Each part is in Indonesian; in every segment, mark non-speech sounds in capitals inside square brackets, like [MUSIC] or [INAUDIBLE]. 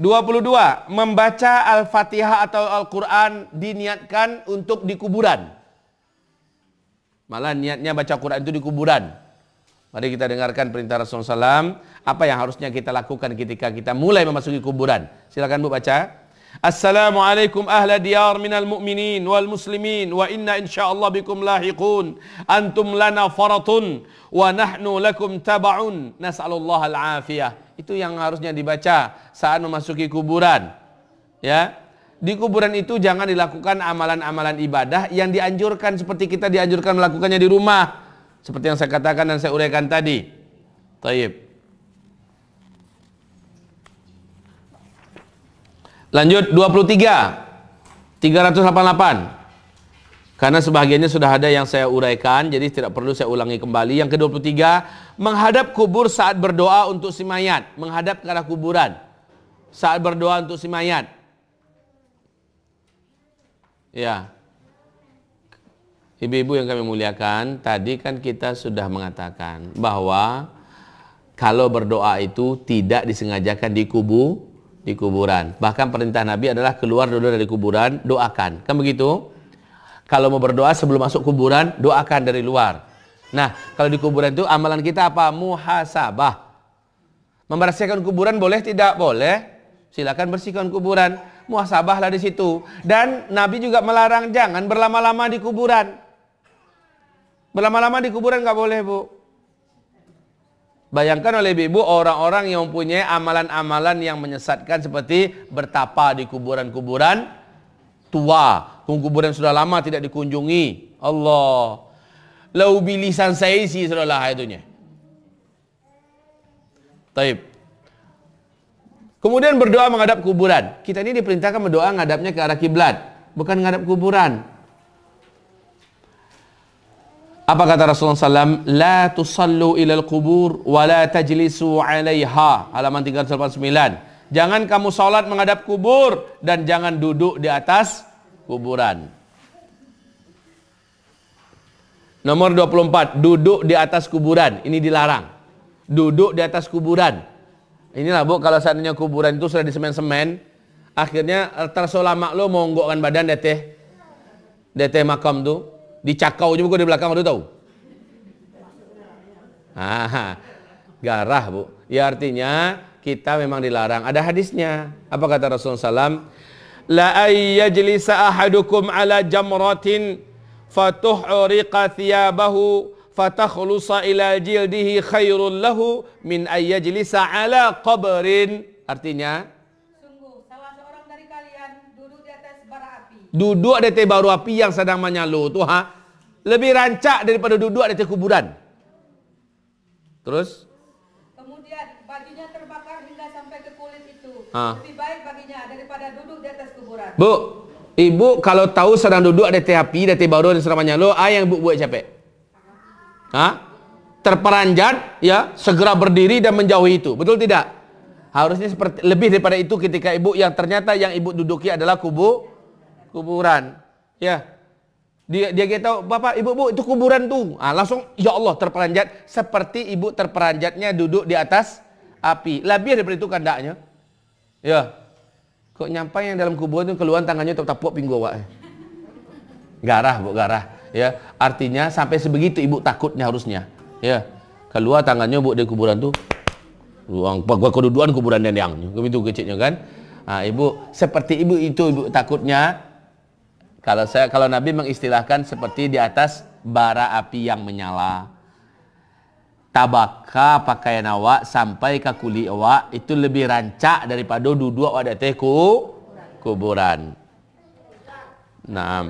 22. Membaca Al-Fatihah atau Al-Quran diniatkan untuk di kuburan. Malah niatnya baca Quran itu di kuburan. Mari kita dengarkan perintah Rasulullah SAW. Apa yang harusnya kita lakukan ketika kita mulai memasuki kuburan. Silakan Bu baca. Assalamualaikum ahla diyar minal mu'minin wal muslimin wa inna insyaallah bikum lahiqun antum lana faratun wa nahnu lakum taba'un nas'alullah al-afiyah itu yang harusnya dibaca saat memasuki kuburan ya. Di kuburan itu jangan dilakukan amalan-amalan ibadah yang dianjurkan seperti kita dianjurkan melakukannya di rumah. Seperti yang saya katakan dan saya uraikan tadi. Taib. Lanjut 23 388 karena sebagiannya sudah ada yang saya uraikan jadi tidak perlu saya ulangi kembali yang ke-23 menghadap kubur saat berdoa untuk si mayat menghadap ke arah kuburan saat berdoa untuk si mayat ya Ibu-ibu yang kami muliakan tadi kan kita sudah mengatakan bahwa kalau berdoa itu tidak disengajakan di kubu di kuburan. Bahkan perintah Nabi adalah keluar dulu dari kuburan, doakan. Kan begitu? Kalau mau berdoa sebelum masuk kuburan, doakan dari luar. Nah, kalau di kuburan itu amalan kita apa? Muhasabah. Membersihkan kuburan boleh tidak? Boleh. Silakan bersihkan kuburan. Muhasabahlah di situ. Dan Nabi juga melarang jangan berlama-lama di kuburan. Berlama-lama di kuburan nggak boleh, Bu. Bayangkan oleh ibu orang-orang yang mempunyai amalan-amalan yang menyesatkan seperti bertapa di kuburan-kuburan tua. Kuburan sudah lama tidak dikunjungi. Allah. Lau bilisan saisi sudahlah itunya. Taib. Kemudian berdoa menghadap kuburan. Kita ini diperintahkan berdoa menghadapnya ke arah kiblat, bukan menghadap kuburan. Apa kata Rasulullah SAW? La tusallu ilal kubur wa la tajlisu alaiha. Halaman 389. Jangan kamu salat menghadap kubur dan jangan duduk di atas kuburan. Nomor 24, duduk di atas kuburan. Ini dilarang. Duduk di atas kuburan. Inilah Bu, kalau seandainya kuburan itu sudah disemen-semen, akhirnya tersolama lo monggokkan badan deteh. Deteh makam tuh Dicakau juga di belakang udah tahu. Ah, garah bu. Ya artinya kita memang dilarang. Ada hadisnya. Apa kata Rasulullah SAW? La ayyajlisa ahadukum ala jamratin fatuhriqa thiyabahu fatakhlusa ila jildihi khairul lahu min ayyajlisa ala qabrin. Artinya, duduk di atas baru api yang sedang menyala tu ha lebih rancak daripada duduk di atas kuburan. Terus? Kemudian bajunya terbakar hingga sampai ke kulit itu. Ha. Lebih baik baginya daripada duduk di atas kuburan. Bu, ibu kalau tahu sedang duduk di atas api di atas baru sedang menyala, apa yang ibu buat capek? Ha? Terperanjat ya, segera berdiri dan menjauhi itu. Betul tidak? Harusnya seperti lebih daripada itu ketika ibu yang ternyata yang ibu duduki adalah kubu kuburan. Ya. Dia dia kata, "Bapak, Ibu, Bu, itu kuburan tuh." Ah, langsung ya Allah terperanjat seperti ibu terperanjatnya duduk di atas api. Lebih daripada itu kandaknya. Ya. Kok nyampai yang dalam kuburan itu keluar tangannya tetap tapuk pinggul awak. Garah, Bu, garah. Ya, artinya sampai sebegitu ibu takutnya harusnya. Ya. Keluar tangannya Bu di kuburan tuh. Ruang gua kedudukan kuburan yang. Begitu kecilnya kan. Ah, ibu seperti ibu itu ibu takutnya kalau saya kalau Nabi mengistilahkan seperti di atas bara api yang menyala. Tabaka pakaian awak sampai ke kulit awak itu lebih rancak daripada duduk awak di ku kuburan. Nah.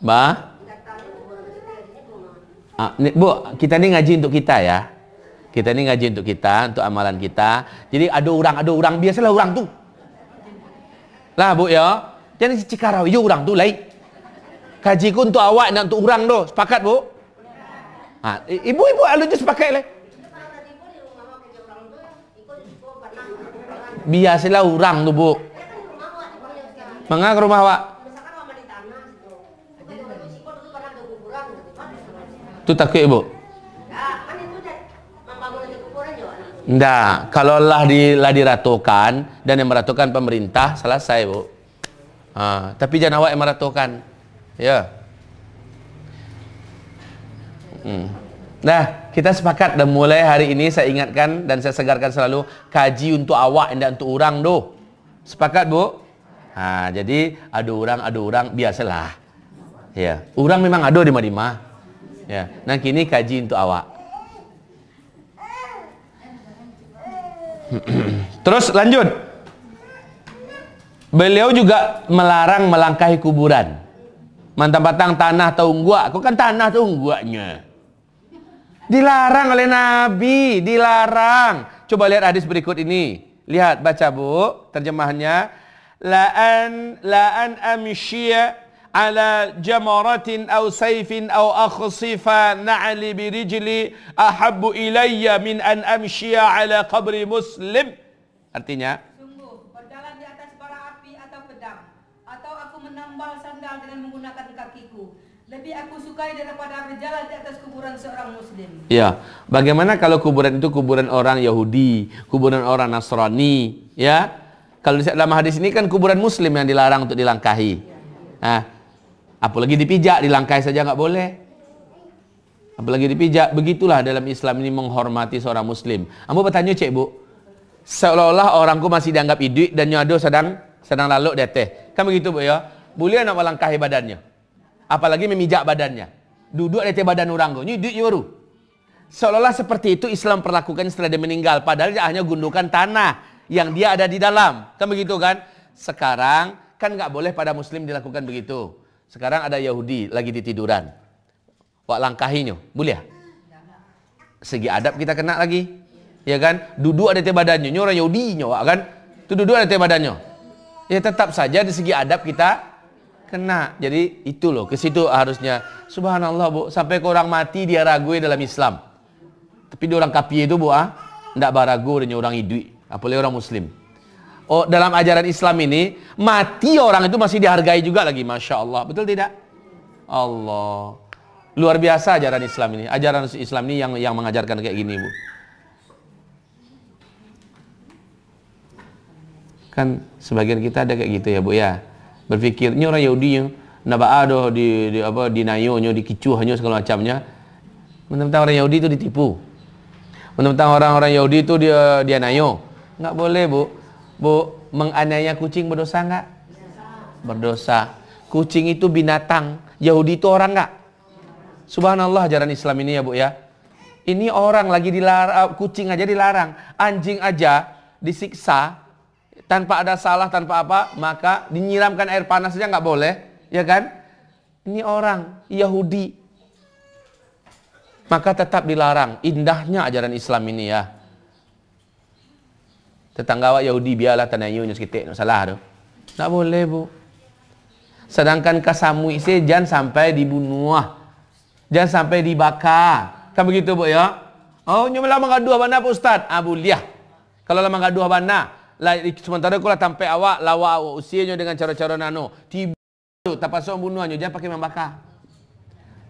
Ba? Ah, Bu, kita ini ngaji untuk kita ya. Kita ini ngaji untuk kita, untuk amalan kita. Jadi ada orang, ada orang biasalah orang tuh lah bu ya. Jangan cikarau you orang tu lain. Kaji ku untuk awak dan untuk orang tu. Sepakat bu? Ha, ibu-ibu alu je sepakat lah. Biasalah orang tu bu. Mengapa ke rumah awak? Tu takut ibu? Nggak, kalau lah, di, lah diratukan dan yang meratukan pemerintah selesai bu. Ha, tapi jangan awak yang meratukan. Ya. Hmm. Nah, kita sepakat dan mulai hari ini saya ingatkan dan saya segarkan selalu kaji untuk awak dan untuk orang doh. Sepakat bu? Ha, jadi ada orang ada orang biasalah. Ya, orang memang ada di mana Ya, nah kini kaji untuk awak. [CLEARS THROAT] Terus lanjut. Beliau juga melarang melangkahi kuburan. Mantap batang tanah taunggua. Kau kan tanah taungguanya. Dilarang oleh Nabi, dilarang. Coba lihat hadis berikut ini. Lihat baca Bu, terjemahannya. La'an la'an amshiya ala jamaratin aw sayfin aw akhsifa na'li birijli ahabbu ilayya min an amshiya ala qabri muslim artinya dengan menggunakan kakiku lebih aku sukai daripada berjalan di atas kuburan seorang muslim. Ya, bagaimana kalau kuburan itu kuburan orang Yahudi, kuburan orang Nasrani, ya? Kalau dalam hadis ini kan kuburan muslim yang dilarang untuk dilangkahi. Nah, Apalagi dipijak, dilangkai saja nggak boleh. Apalagi dipijak, begitulah dalam Islam ini menghormati seorang muslim. Ambo bertanya cek bu, seolah-olah orangku masih dianggap hidup dan nyado sedang sedang lalu di teh. Kan begitu bu ya? Boleh nak melangkahi badannya. Apalagi memijak badannya. Duduk di badan orang ku, hidup baru. Seolah-olah seperti itu Islam perlakukan setelah dia meninggal. Padahal dia hanya gundukan tanah yang dia ada di dalam. Kan begitu kan? Sekarang kan nggak boleh pada muslim dilakukan begitu. Sekarang ada Yahudi lagi di tiduran. Wak langkahinya, boleh? Segi adab kita kena lagi. Ya kan? Duduk ada di badannya, orang Yahudi nyawa kan? Tu duduk ada di badannya. Ya tetap saja di segi adab kita kena. Jadi itu loh, ke situ harusnya. Subhanallah Bu, sampai ke orang mati dia ragu dalam Islam. Tapi dia orang kafir itu Bu ah, ndak baragu dengan orang hidup, apalagi orang muslim? Oh, dalam ajaran Islam ini mati orang itu masih dihargai juga lagi Masya Allah. Betul tidak? Allah. Luar biasa ajaran Islam ini. Ajaran Islam ini yang yang mengajarkan kayak gini bu. Kan sebagian kita ada kayak gitu ya bu ya berpikir ini orang Yahudi yang naba ado di, di apa di nayo di kicu hanya segala macamnya mentang orang Yahudi itu ditipu mentang orang-orang Yahudi itu dia dia nayo nggak boleh bu Bu, menganiaya kucing berdosa enggak? Berdosa. Kucing itu binatang. Yahudi itu orang enggak? Subhanallah ajaran Islam ini ya Bu ya. Ini orang lagi dilarang, kucing aja dilarang. Anjing aja disiksa tanpa ada salah, tanpa apa, maka dinyiramkan air panas saja nggak boleh, ya kan? Ini orang Yahudi, maka tetap dilarang. Indahnya ajaran Islam ini ya tetangga awak Yahudi biarlah tanayunya sekitik nak salah tu. Tak boleh bu. Sedangkan kasamu isi jangan sampai dibunuh. Jangan sampai dibakar. Kan begitu bu ya? Oh, nyoba lama gaduh bana Pak Ustaz. Ah boleh. Kalau lama gaduh bana, sementara kau lah sampai awak lawa awak usianya dengan cara-cara nano. Tiba tu tak pasal bunuhnya jangan pakai membakar.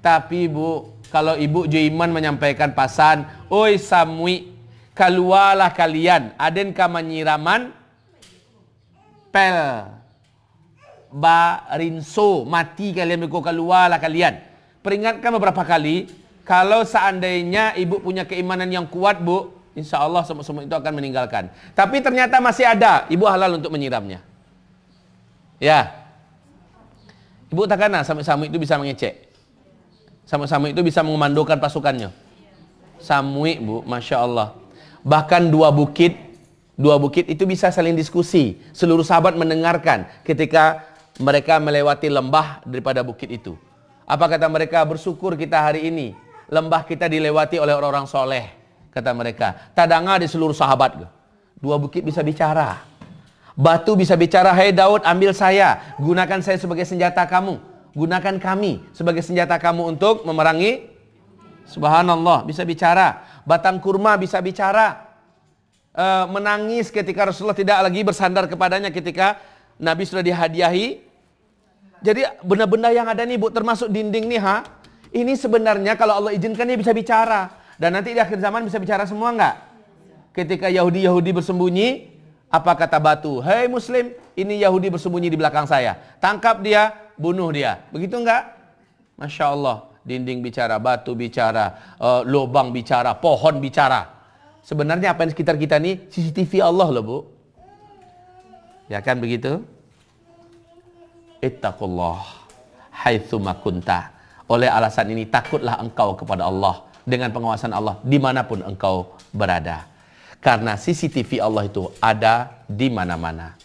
Tapi bu, kalau ibu Juiman menyampaikan pasan, oi samui keluarlah kalian aden menyiraman pel barinso mati kalian berkau keluarlah kalian peringatkan beberapa kali kalau seandainya ibu punya keimanan yang kuat bu insya Allah semua-semua itu akan meninggalkan tapi ternyata masih ada ibu halal untuk menyiramnya ya ibu takana samui-samui itu bisa mengecek samui-samui itu bisa mengomandokan pasukannya samui bu masya Allah Bahkan dua bukit, dua bukit itu bisa saling diskusi. Seluruh sahabat mendengarkan ketika mereka melewati lembah daripada bukit itu. Apa kata mereka? Bersyukur kita hari ini. Lembah kita dilewati oleh orang-orang soleh. Kata mereka. Tadanga di seluruh sahabat. Dua bukit bisa bicara. Batu bisa bicara, Hei Daud ambil saya. Gunakan saya sebagai senjata kamu. Gunakan kami sebagai senjata kamu untuk memerangi. Subhanallah bisa bicara batang kurma bisa bicara, e, menangis ketika Rasulullah tidak lagi bersandar kepadanya ketika Nabi sudah dihadiahi. Jadi benda-benda yang ada nih bu, termasuk dinding nih ha, ini sebenarnya kalau Allah izinkan dia bisa bicara. Dan nanti di akhir zaman bisa bicara semua enggak? ketika Yahudi-Yahudi bersembunyi, apa kata batu? Hei Muslim, ini Yahudi bersembunyi di belakang saya. Tangkap dia, bunuh dia. Begitu enggak? Masya Allah. Dinding bicara, batu bicara, uh, lubang bicara, pohon bicara. Sebenarnya apa yang sekitar kita ini CCTV Allah loh bu. Ya kan begitu? Ittaqullah haitsuma kunta. Oleh alasan ini takutlah engkau kepada Allah dengan pengawasan Allah di mana pun engkau berada. Karena CCTV Allah itu ada di mana-mana.